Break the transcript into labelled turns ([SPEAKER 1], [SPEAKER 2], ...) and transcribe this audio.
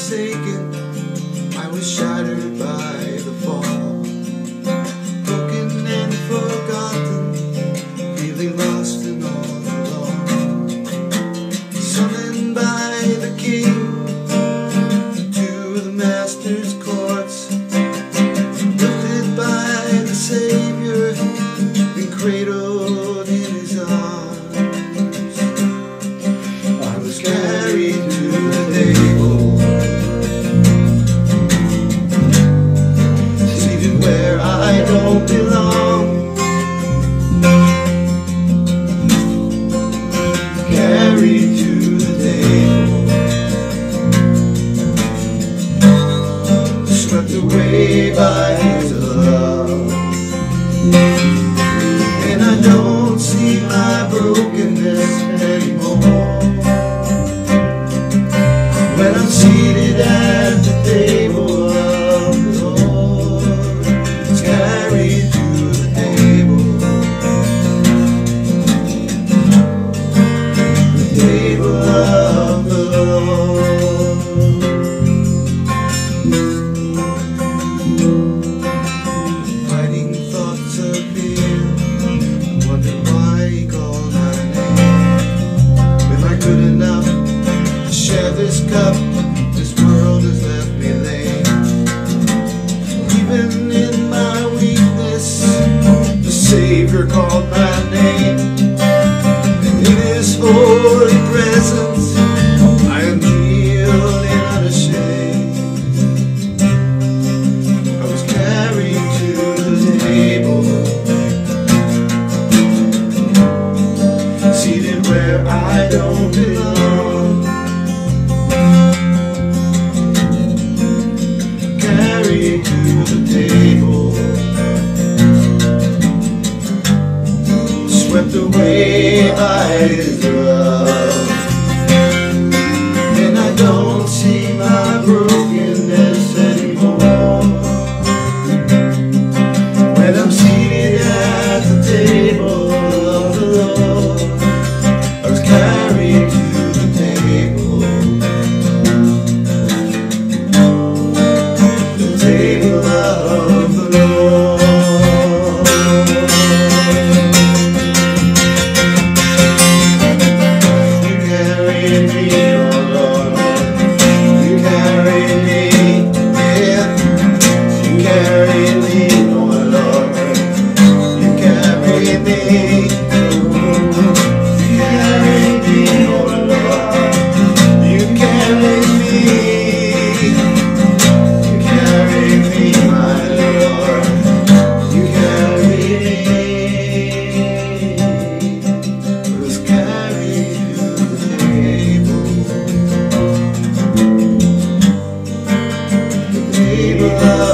[SPEAKER 1] forsaken. I was shattered by the fall. Broken and forgotten, feeling lost and all alone. Summoned by the king to the master's courts. Lifted by the Savior seated where I don't belong. Carried to the table, swept away by his love. And I don't see my brokenness the way my love. não.